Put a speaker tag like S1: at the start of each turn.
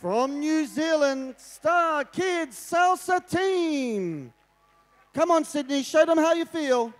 S1: from New Zealand Star Kids Salsa Team. Come on, Sydney, show them how you feel.